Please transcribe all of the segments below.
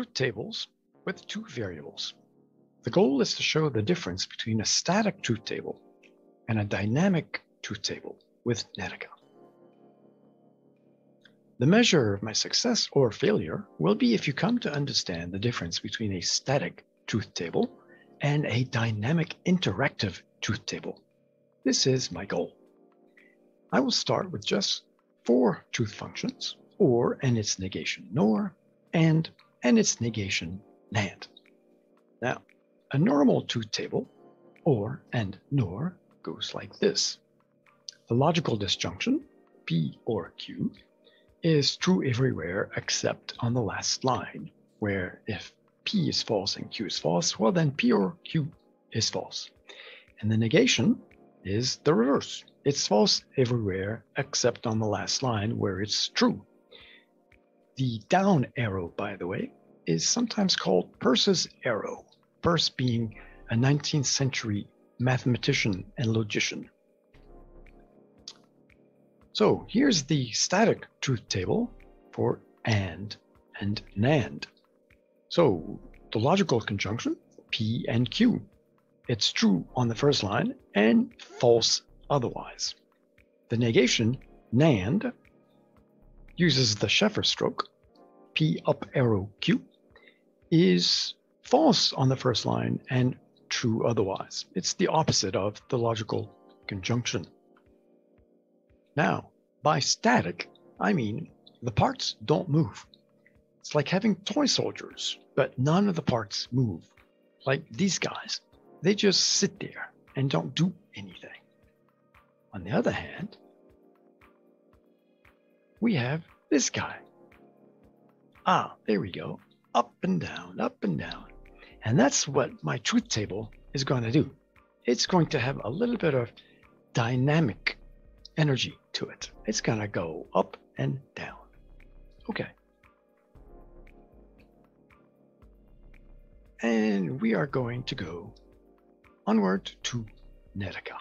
truth tables with two variables. The goal is to show the difference between a static truth table and a dynamic truth table with Netica. The measure of my success or failure will be if you come to understand the difference between a static truth table and a dynamic interactive truth table. This is my goal. I will start with just four truth functions, or and its negation nor, and and its negation NAND. Now, a normal truth table, or and nor, goes like this. The logical disjunction, P or Q, is true everywhere except on the last line, where if P is false and Q is false, well then P or Q is false. And the negation is the reverse. It's false everywhere except on the last line where it's true. The down arrow, by the way, is sometimes called Peirce's arrow, Peirce being a 19th century mathematician and logician. So here's the static truth table for AND and NAND. So the logical conjunction, P and Q, it's true on the first line and false otherwise. The negation, NAND, uses the Sheffer stroke, P up arrow Q, is false on the first line and true otherwise. It's the opposite of the logical conjunction. Now, by static, I mean the parts don't move. It's like having toy soldiers, but none of the parts move. Like these guys, they just sit there and don't do anything. On the other hand, we have this guy. Ah, there we go. Up and down, up and down. And that's what my truth table is going to do. It's going to have a little bit of dynamic energy to it. It's going to go up and down. Okay. And we are going to go onward to Netica.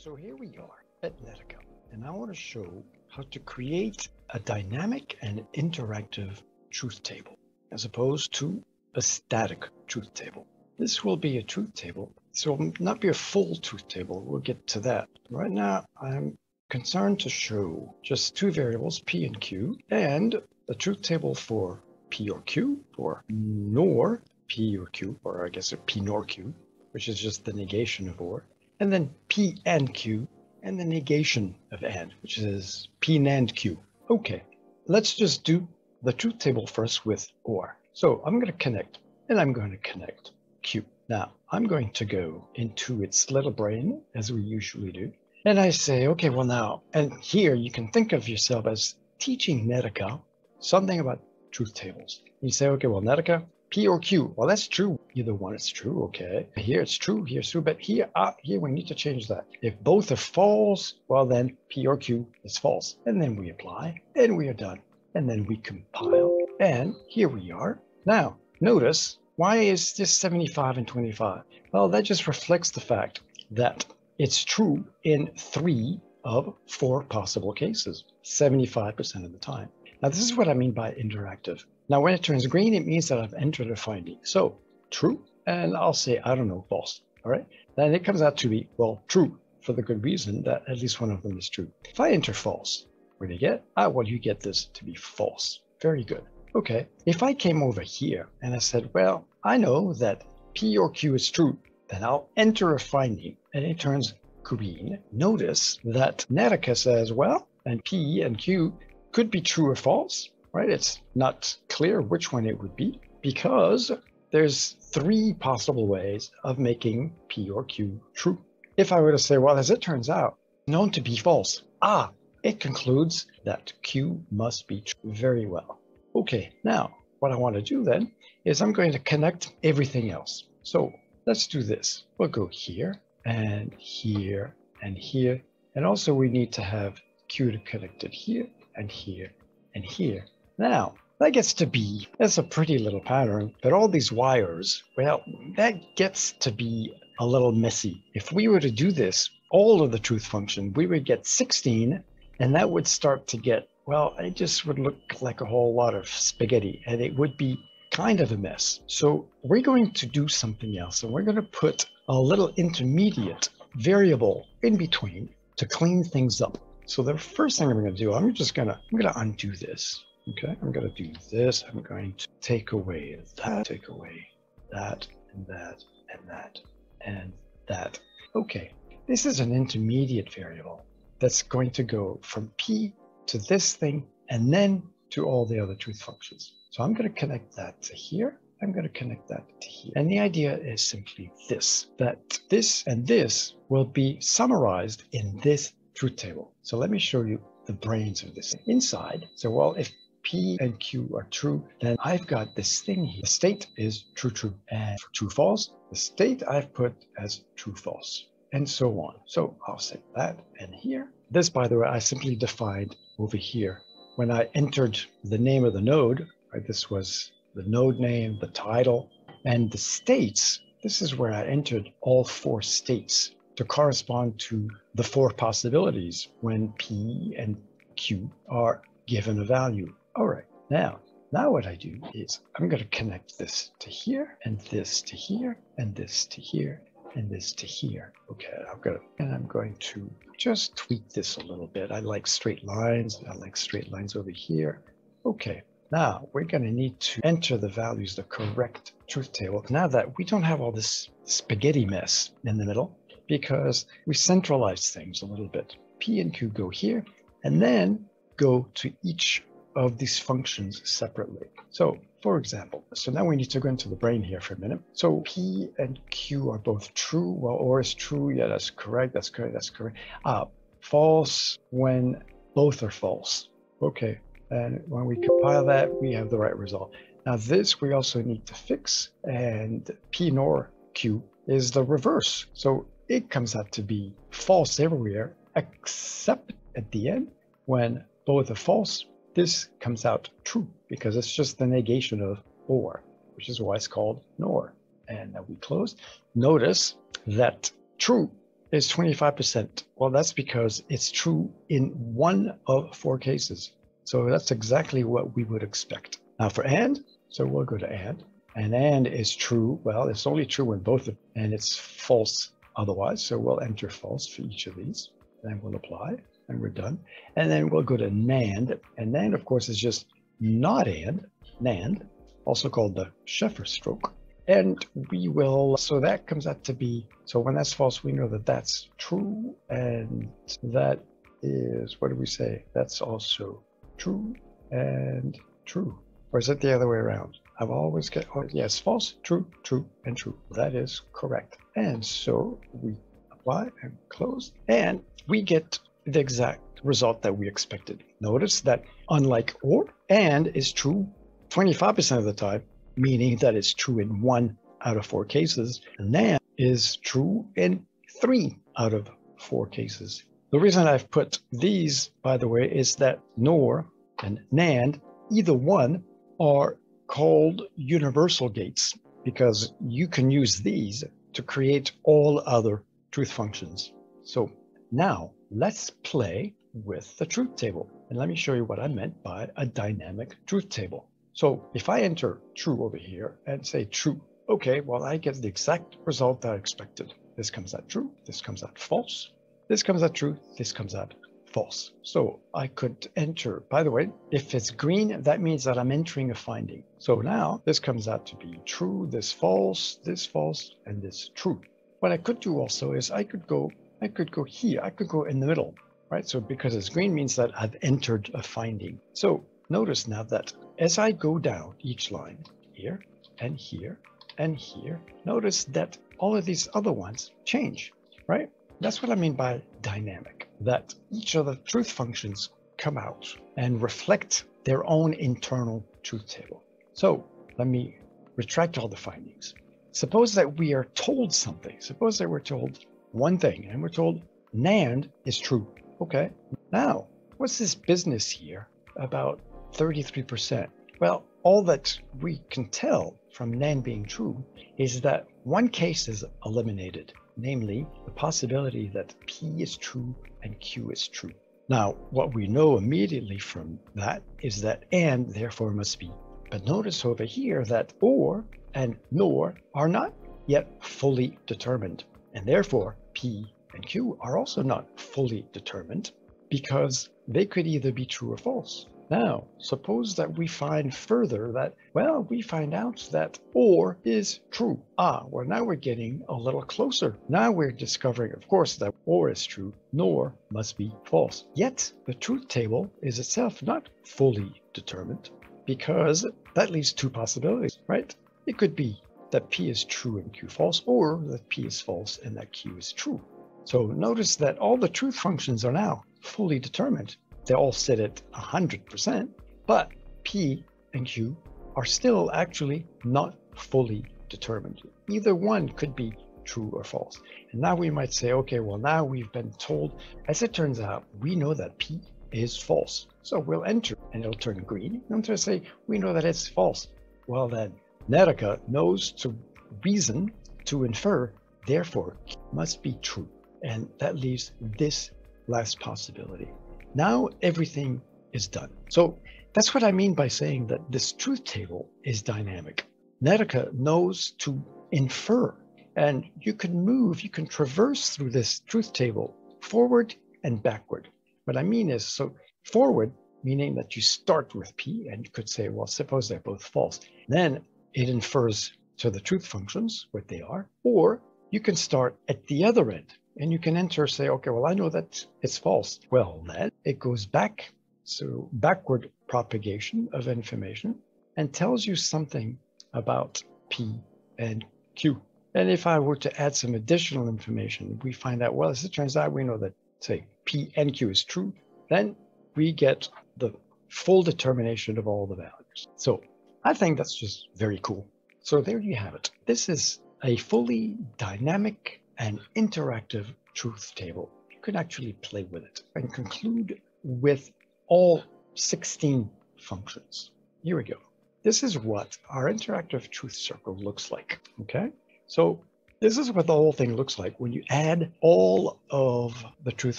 So here we are at Netica, and I want to show how to create a dynamic and interactive truth table as opposed to a static truth table. This will be a truth table, so it will not be a full truth table. We'll get to that. Right now, I'm concerned to show just two variables, P and Q, and the truth table for P or Q, or NOR, P or Q, or I guess a P nor Q, which is just the negation of OR, and then P and Q, and the negation of AND, which is P NAND Q. Okay, let's just do the truth table first with OR. So I'm going to connect, and I'm going to connect Q. Now, I'm going to go into its little brain, as we usually do, and I say, okay, well now, and here you can think of yourself as teaching Netica something about truth tables. You say, okay, well, Netica, P or Q. Well, that's true. Either one is true, okay. Here it's true, here it's true, but here, ah, here we need to change that. If both are false, well then P or Q is false. And then we apply, and we are done. And then we compile, and here we are. Now, notice, why is this 75 and 25? Well, that just reflects the fact that it's true in three of four possible cases, 75% of the time. Now, this is what I mean by interactive. Now, when it turns green, it means that I've entered a finding. So, true, and I'll say, I don't know, false. All right. Then it comes out to be, well, true, for the good reason that at least one of them is true. If I enter false, what do you get? Ah, well, you get this to be false. Very good. Okay. If I came over here and I said, well, I know that P or Q is true, then I'll enter a finding and it turns green. Notice that Netica says, well, and P and Q could be true or false, right? It's not clear which one it would be because there's three possible ways of making P or Q true. If I were to say, well, as it turns out, known to be false, ah, it concludes that Q must be true very well. Okay, now what I want to do then is I'm going to connect everything else. So let's do this. We'll go here and here and here. And also we need to have Q connected here and here and here. Now, that gets to be, that's a pretty little pattern, but all these wires, well, that gets to be a little messy. If we were to do this all of the truth function, we would get 16, and that would start to get, well, it just would look like a whole lot of spaghetti, and it would be kind of a mess. So we're going to do something else, and we're going to put a little intermediate variable in between to clean things up. So the first thing I'm going to do, I'm just going to, I'm going to undo this. Okay, I'm going to do this. I'm going to take away that, take away that, and that, and that, and that. Okay, this is an intermediate variable that's going to go from p to this thing and then to all the other truth functions. So I'm going to connect that to here. I'm going to connect that to here. And the idea is simply this, that this and this will be summarized in this truth table. So let me show you the brains of this inside. So, well, if P and Q are true, then I've got this thing here. The state is true, true, and for true, false, the state I've put as true, false, and so on. So I'll say that and here. This, by the way, I simply defined over here. When I entered the name of the node, right, this was the node name, the title, and the states. This is where I entered all four states to correspond to the four possibilities when P and Q are given a value. All right, now, now what I do is I'm going to connect this to here and this to here and this to here and this to here. Okay, I'm gonna and I'm going to just tweak this a little bit. I like straight lines. I like straight lines over here. Okay, now we're going to need to enter the values, the correct truth table. Now that we don't have all this spaghetti mess in the middle because we centralize things a little bit. P and Q go here and then go to each of these functions separately. So for example, so now we need to go into the brain here for a minute. So P and Q are both true. Well, or is true. Yeah, that's correct. That's correct. That's correct. Uh, false when both are false. Okay. And when we compile that, we have the right result. Now this we also need to fix and P nor Q is the reverse. So it comes out to be false everywhere except at the end when both are false this comes out true because it's just the negation of or, which is why it's called nor. And now we close. Notice that true is 25%. Well, that's because it's true in one of four cases. So that's exactly what we would expect. Now for and, so we'll go to and. And and is true. Well, it's only true when both, of, and it's false otherwise. So we'll enter false for each of these. Then we'll apply and we're done. And then we'll go to NAND. And NAND, of course, is just not AND, NAND, also called the Sheffer stroke. And we will, so that comes out to be, so when that's false, we know that that's true. And that is, what do we say? That's also true and true. Or is it the other way around? I've always get, oh, yes, false, true, true, and true. That is correct. And so we apply and close, and we get the exact result that we expected. Notice that unlike or, and is true 25% of the time, meaning that it's true in one out of four cases. And is true in three out of four cases. The reason I've put these, by the way, is that NOR and NAND, either one, are called universal gates because you can use these to create all other truth functions. So now let's play with the truth table. And let me show you what I meant by a dynamic truth table. So if I enter true over here and say true, okay, well, I get the exact result that I expected. This comes out true, this comes out false, this comes out true, this comes out false. So I could enter, by the way, if it's green, that means that I'm entering a finding. So now this comes out to be true, this false, this false, and this true. What I could do also is I could go I could go here. I could go in the middle, right? So because it's green means that I've entered a finding. So notice now that as I go down each line here and here and here, notice that all of these other ones change, right? That's what I mean by dynamic, that each of the truth functions come out and reflect their own internal truth table. So let me retract all the findings. Suppose that we are told something. Suppose that we're told one thing, and we're told NAND is true. Okay, now what's this business here about 33%? Well, all that we can tell from NAND being true is that one case is eliminated, namely the possibility that P is true and Q is true. Now, what we know immediately from that is that and therefore must be. But notice over here that or and nor are not yet fully determined. And therefore, P and Q are also not fully determined because they could either be true or false. Now, suppose that we find further that, well, we find out that or is true. Ah, well, now we're getting a little closer. Now we're discovering, of course, that or is true, nor must be false. Yet, the truth table is itself not fully determined because that leaves two possibilities, right? It could be that P is true and Q false, or that P is false and that Q is true. So notice that all the truth functions are now fully determined they all sit at 100%, but P and Q are still actually not fully determined. Either one could be true or false. And now we might say, okay, well, now we've been told, as it turns out, we know that P is false. So we'll enter and it'll turn green. And to say, we know that it's false. Well, then Netica knows to reason, to infer, therefore, must be true. And that leaves this last possibility. Now everything is done. So that's what I mean by saying that this truth table is dynamic. Netica knows to infer, and you can move, you can traverse through this truth table forward and backward. What I mean is, so forward, meaning that you start with P, and you could say, well, suppose they're both false. Then it infers to the truth functions, what they are, or you can start at the other end and you can enter say okay well i know that it's false. Well then it goes back so backward propagation of information and tells you something about p and q. And if i were to add some additional information we find out well as it turns out we know that say p and q is true then we get the full determination of all the values. So i think that's just very cool. So there you have it. This is a fully dynamic and interactive truth table. You can actually play with it and conclude with all 16 functions. Here we go. This is what our interactive truth circle looks like, okay? So this is what the whole thing looks like when you add all of the truth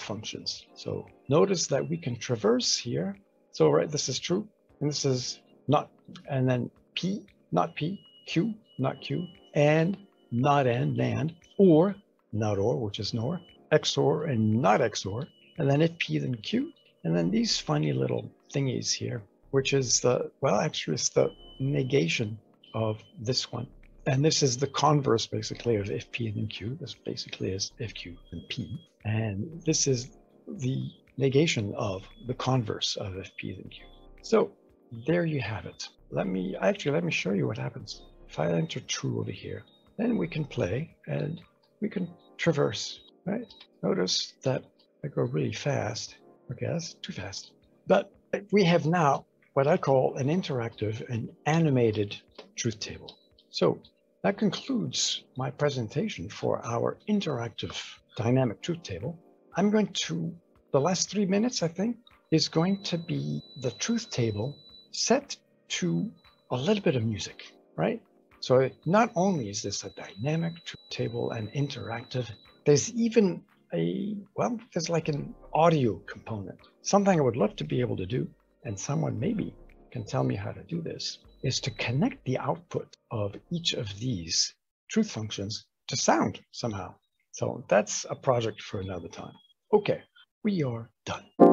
functions. So notice that we can traverse here. So right, this is true, and this is not, and then P, not P, Q, not Q, and not and, NAND, or not or, which is nor, XOR and not XOR, and then if P then Q, and then these funny little thingies here, which is the, well, actually it's the negation of this one. And this is the converse basically of if P then Q. This basically is if Q then P. And this is the negation of the converse of if P then Q. So there you have it. Let me, actually, let me show you what happens. If I enter true over here, then we can play and we can traverse, right? Notice that I go really fast. Okay, that's too fast. But we have now what I call an interactive and animated truth table. So that concludes my presentation for our interactive dynamic truth table. I'm going to, the last three minutes, I think, is going to be the truth table set to a little bit of music, right? So not only is this a dynamic table and interactive, there's even a, well, there's like an audio component. Something I would love to be able to do, and someone maybe can tell me how to do this, is to connect the output of each of these truth functions to sound somehow. So that's a project for another time. Okay, we are done.